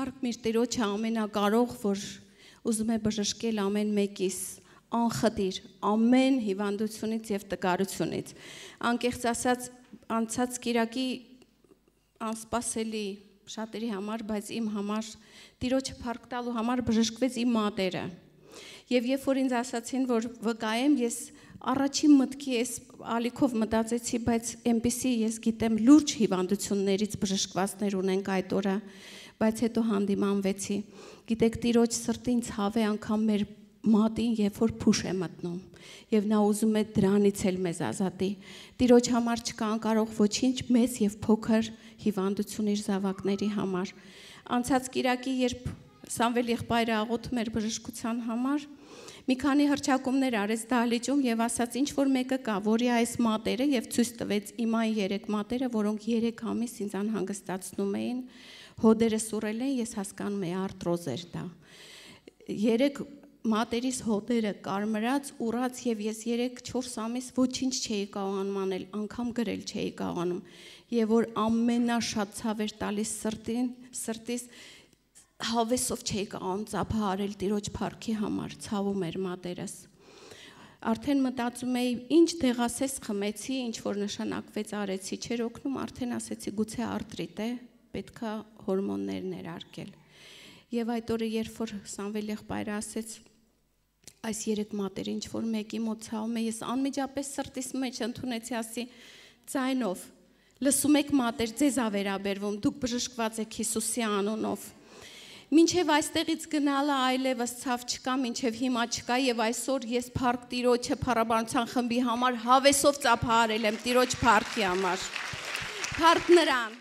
Փառք մեր Տերոջը ամենակարող, որ ուզում է բժշկել ամեն մեկիս անխտիր ամեն հիվանդությունից եւ տկարությունից։ Անկեղծ ասած, անցած Կիրակի անսպասելի շատերի համար, բայց իմ համար Տիրոջը փառք տալու համար բժշկվեց իմ մատերը։ Եվ երբ որ ինձ ասացին, որ վկայեմ, ես առաջին մտքի ես ալիքով մտածեցի, բայց այնպեսի ես գիտեմ լուրջ հիվանդություններից բժշկվածներ ունենք այդ օրը, բայց հետո հանդիմանվեցի։ Գիտեք, Տիրոջ սրտին ցավ է անգամ մեր մատին, երբ որ փուշ է մտնում, եւ նա ուզում է դրանից էլ մեզ ազատի։ Տիրոջ համար չկա անկարող ոչինչ մեծ եւ փոքր հիվանդություն իր զավակների համար։ Անցած Կիրակի, երբ Սամվել եղբայրը աղոթում էր բժշկության համար, մի քանի հրճակումներ արեց դահլիճում եւ ասաց ինչ որ մեկը կա, որի այս մատերը եւ ցույց տվեց իմ այն երեք մատերը, որոնք 3 ամիս ինձ անհանգստացնում էին, հոդերը սուրել են, ես հասկանում եի արտրոզ էր դա։ 3 մատերիս հոտերը կարմրած, ուռած եւ ես 3-4 ամիս ոչինչ չէի կարողանում անել, անգամ գրել չէի կարողանում։ Եվ որ ամենաշատ ցավ էր տալիս սրտին, սրտիս հավեսով չէի կարողանում ծափահարել Տիրոջ փառքի համար, ցավում էր մատերս։ Արդեն մտածում էի, ինչ դեղասես խմեցի, ինչ որ նշանակվեց արեցի, չէր օգնում, արդեն ասեցի գուցե արտրիտ է, պետքա հորմոններ ներարկել։ Եվ այդ օրը երբ որ Սամվել եղբայրը ասեց այս երեք մատերը ինչ որ մեկի մոտ ցավում է, ես անմիջապես սրտիս մեջ ընդունեցի ասի ցայնով լսում եք մատեր ձեզ ա վերաբերվում, դուք բժշկված եք Հիսուսի անունով։ Մինչև այստեղից գնալը այլևս ցավ չկա, մինչև հիմա չկա եւ այսօր ես Փառք Տիրոջը փառաբանության խմբի համար հավեսով ծափահարել եմ Տիրոջ Փառքի համար։ Փառք նրան։